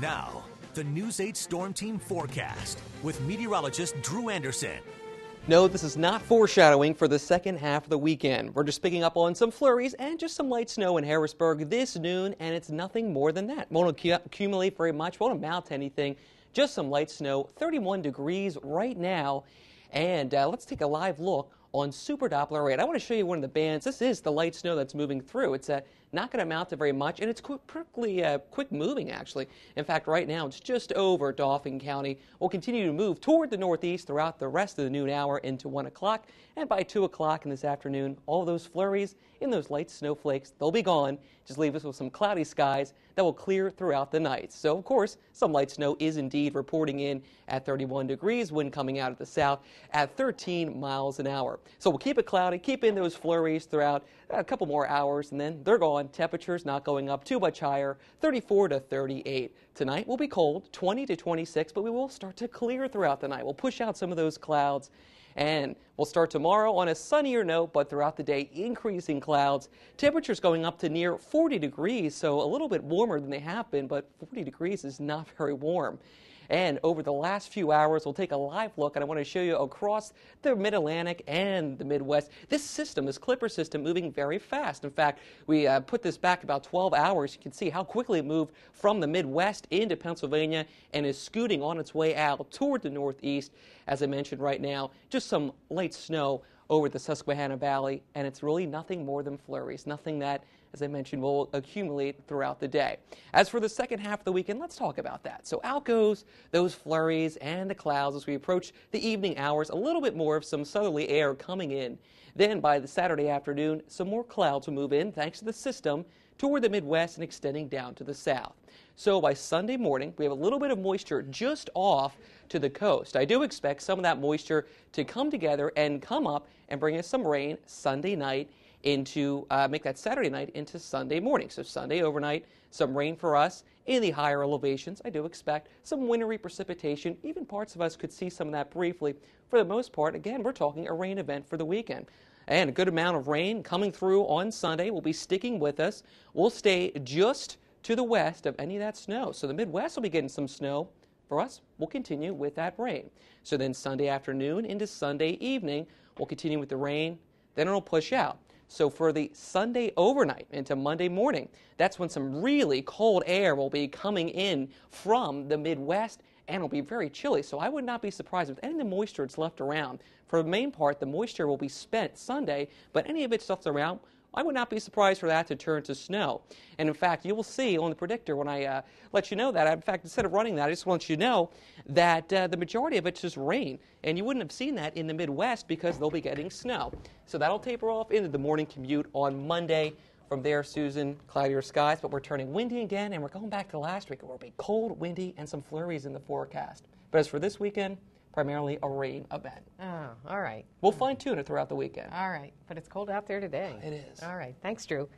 Now, the News 8 Storm Team forecast with meteorologist Drew Anderson. No, this is not foreshadowing for the second half of the weekend. We're just picking up on some flurries and just some light snow in Harrisburg this noon, and it's nothing more than that. Won't accumulate very much, won't amount to anything. Just some light snow, 31 degrees right now. And uh, let's take a live look on Super Doppler radar. I want to show you one of the bands. This is the light snow that's moving through. It's uh, not going to amount to very much, and it's quickly uh, quick moving, actually. In fact, right now it's just over Dauphin County. We'll continue to move toward the northeast throughout the rest of the noon hour into 1 o'clock, and by 2 o'clock in this afternoon, all those flurries in those light snowflakes, they'll be gone. Just leave us with some cloudy skies that will clear throughout the night. So, of course, some light snow is indeed reporting in at 31 degrees, wind coming out of the south at 13 miles an hour. So we'll keep it cloudy, keep in those flurries throughout uh, a couple more hours, and then they're gone. Temperatures not going up too much higher, 34 to 38. Tonight will be cold, 20 to 26, but we will start to clear throughout the night. We'll push out some of those clouds. And we'll start tomorrow on a sunnier note, but throughout the day, increasing clouds. Temperatures going up to near 40 degrees, so a little bit warmer than they have been, but 40 degrees is not very warm. And over the last few hours, we'll take a live look, and I want to show you across the Mid Atlantic and the Midwest. This system, this Clipper system, moving very fast. In fact, we uh, put this back about 12 hours. You can see how quickly it moved from the Midwest into Pennsylvania and is scooting on its way out toward the Northeast. As I mentioned right now, just some late snow over the Susquehanna Valley, and it's really nothing more than flurries, nothing that as I mentioned, will accumulate throughout the day. As for the second half of the weekend, let's talk about that. So out goes those flurries and the clouds as we approach the evening hours, a little bit more of some southerly air coming in. Then by the Saturday afternoon, some more clouds will move in thanks to the system toward the Midwest and extending down to the south. So by Sunday morning, we have a little bit of moisture just off to the coast. I do expect some of that moisture to come together and come up and bring us some rain Sunday night into uh, make that Saturday night into Sunday morning. So Sunday overnight, some rain for us in the higher elevations. I do expect some wintry precipitation. Even parts of us could see some of that briefly. For the most part, again, we're talking a rain event for the weekend. And a good amount of rain coming through on Sunday will be sticking with us. We'll stay just to the west of any of that snow. So the Midwest will be getting some snow. For us, we'll continue with that rain. So then Sunday afternoon into Sunday evening, we'll continue with the rain. Then it'll push out. So for the Sunday overnight into Monday morning, that's when some really cold air will be coming in from the Midwest and it'll be very chilly. So I would not be surprised with any of the moisture that's left around. For the main part, the moisture will be spent Sunday, but any of it left around I would not be surprised for that to turn to snow. And in fact, you will see on the predictor when I uh, let you know that. In fact, instead of running that, I just want you to know that uh, the majority of it's just rain. And you wouldn't have seen that in the Midwest because they'll be getting snow. So that'll taper off into the morning commute on Monday. From there, Susan, cloudier skies, but we're turning windy again, and we're going back to last week. It will be cold, windy, and some flurries in the forecast. But as for this weekend, primarily a rain event. Oh, all right. We'll fine tune it throughout the weekend. All right. But it's cold out there today. It is. All right. Thanks, Drew.